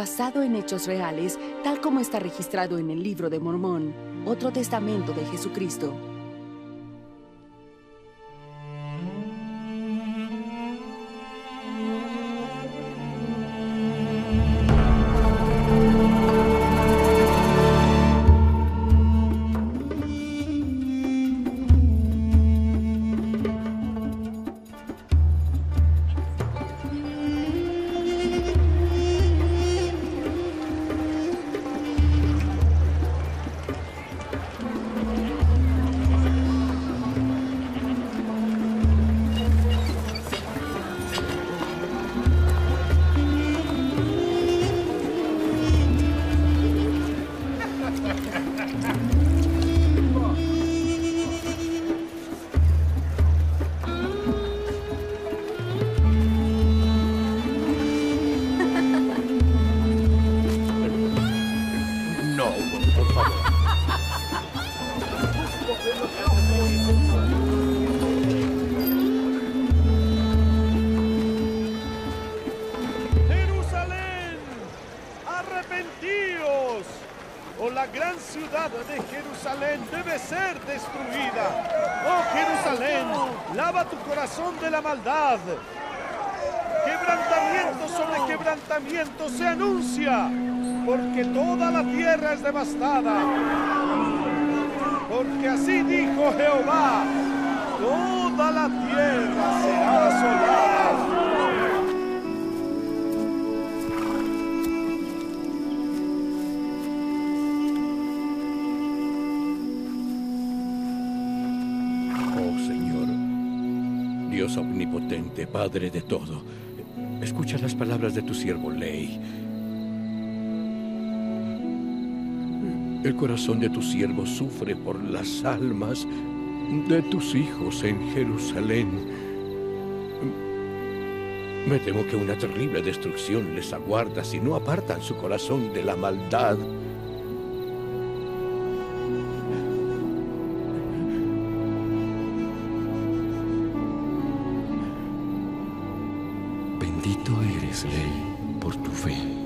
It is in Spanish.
basado en hechos reales, tal como está registrado en el libro de Mormón, otro testamento de Jesucristo. O la gran ciudad de Jerusalén debe ser destruida. Oh Jerusalén, lava tu corazón de la maldad. Quebrantamiento sobre quebrantamiento se anuncia, porque toda la tierra es devastada. Porque así dijo Jehová, toda la tierra será Señor, Dios omnipotente, Padre de todo, escucha las palabras de tu siervo Ley. El corazón de tu siervo sufre por las almas de tus hijos en Jerusalén. Me temo que una terrible destrucción les aguarda si no apartan su corazón de la maldad. eres rey por tu fe.